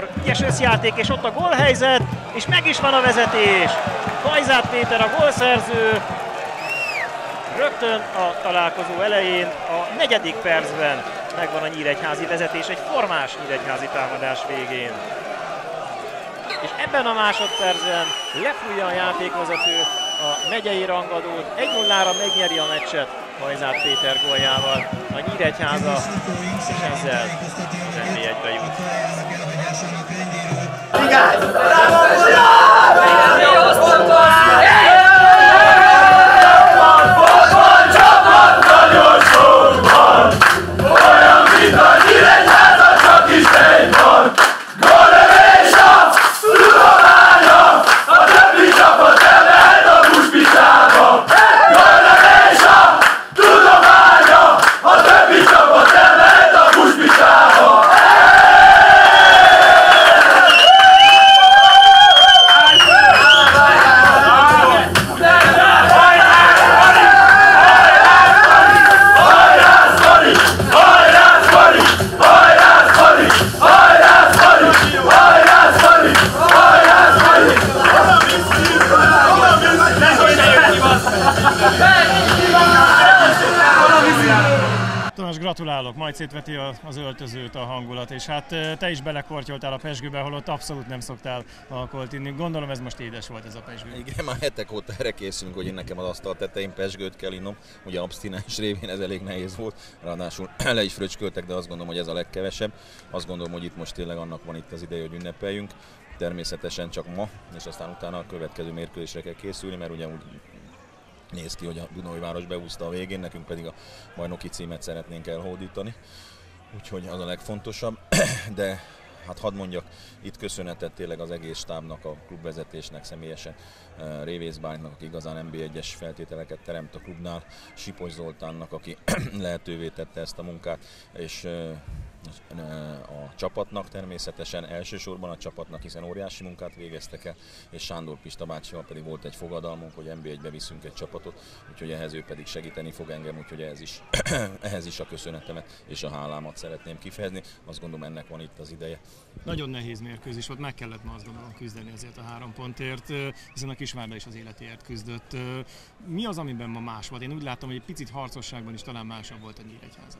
lényeges összjáték, és ott a gólhelyzet, és meg is van a vezetés. Kajzát Péter a gólszerző, rögtön a találkozó elején, a negyedik percben megvan a nyíregyházi vezetés, egy formás nyíregyházi támadás végén. És ebben a másodpercben lefújja a játékvezető a megyei rangadót, 1-0-ra megnyeri a meccset Hajzát Péter góljával. A Nyíregyháza és ezzel az NB1-be jut. Tamás, gratulálok, majd szétveti az öltözőt a hangulat, és hát te is belekortyoltál a pesgőbe, holott abszolút nem szoktál alkoholt inni. Gondolom ez most édes volt ez a pesgő. Igen, már hetek óta erre készülünk, hogy én nekem az asztal tetején pesgőt kell innom. Ugye abstinens révén ez elég nehéz volt, ráadásul le is fröcsköltek, de azt gondolom, hogy ez a legkevesebb. Azt gondolom, hogy itt most tényleg annak van itt az ideje, hogy ünnepeljünk. Természetesen csak ma, és aztán utána a következő mérkőzésre kell készülni, mert ugye úgy néz ki, hogy a Dunai város beúszta a végén, nekünk pedig a bajnoki címet szeretnénk elhódítani. Úgyhogy az a legfontosabb, de hát hadd mondjak, itt köszönetet tényleg az egész stábnak, a klubvezetésnek személyesen, Révész Bánynak, aki igazán NB1-es feltételeket teremt a klubnál, Sipos Zoltánnak, aki lehetővé tette ezt a munkát, és a csapatnak természetesen, elsősorban a csapatnak, hiszen óriási munkát végeztek el, és Sándor Pista bácsival pedig volt egy fogadalmunk, hogy NB1-be viszünk egy csapatot, úgyhogy ehhez ő pedig segíteni fog engem, úgyhogy ehhez is, ehhez is a köszönetemet és a hálámat szeretném kifejezni. Azt gondolom ennek van itt az ideje. Nagyon nehéz mérkőzés volt, meg kellett ma azt gondolom küzdeni azért a három pontért, hiszen a Kisvárda is az életéért küzdött. Mi az, amiben ma más volt? Én úgy látom, hogy egy picit harcosságban is talán másabb volt a Nyíregyháza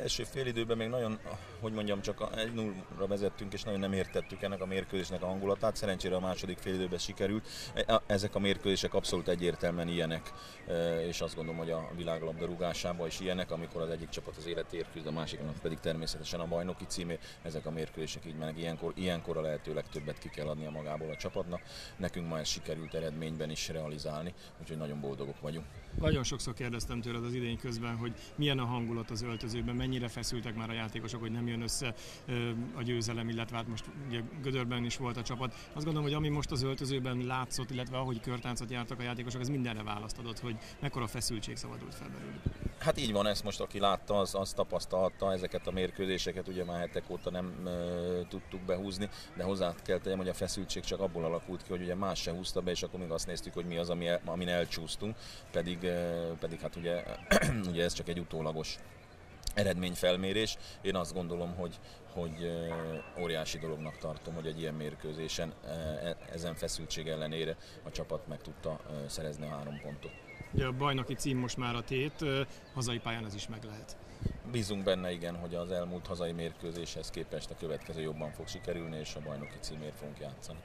első fél időben még nagyon, hogy mondjam, csak egy nullra vezettünk, és nagyon nem értettük ennek a mérkőzésnek a hangulatát. Szerencsére a második fél időben sikerült. Ezek a mérkőzések abszolút egyértelműen ilyenek, és azt gondolom, hogy a világlabdarúgásában is ilyenek, amikor az egyik csapat az életért küzd, a másiknak pedig természetesen a bajnoki címé. Ezek a mérkőzések így mennek, ilyenkor, ilyenkor a lehető legtöbbet ki kell adni a magából a csapatnak. Nekünk ma ez sikerült eredményben is realizálni, úgyhogy nagyon boldogok vagyunk. Nagyon sokszor kérdeztem tőled az idény közben, hogy milyen a hangulat az öltözőben, mennyire feszültek már a játékosok, hogy nem jön össze a győzelem, illetve hát most ugye Gödörben is volt a csapat. Azt gondolom, hogy ami most az öltözőben látszott, illetve ahogy körtáncot jártak a játékosok, ez mindenre választ adott, hogy mekkora feszültség szabadult fel belőlük. Hát így van, ezt most aki látta, az, az tapasztalta ezeket a mérkőzéseket, ugye már hetek óta nem e, tudtuk behúzni, de hozzá kell tegyem, hogy a feszültség csak abból alakult ki, hogy ugye más se húzta be, és akkor még azt néztük, hogy mi az, ami, amin elcsúsztunk, pedig, e, pedig hát ugye, ugye ez csak egy utólagos eredményfelmérés. Én azt gondolom, hogy, hogy óriási dolognak tartom, hogy egy ilyen mérkőzésen e, ezen feszültség ellenére a csapat meg tudta szerezni a három pontot. Ugye a bajnoki cím most már a tét, hazai pályán ez is meg lehet. Bízunk benne, igen, hogy az elmúlt hazai mérkőzéshez képest a következő jobban fog sikerülni, és a bajnoki címért fogunk játszani.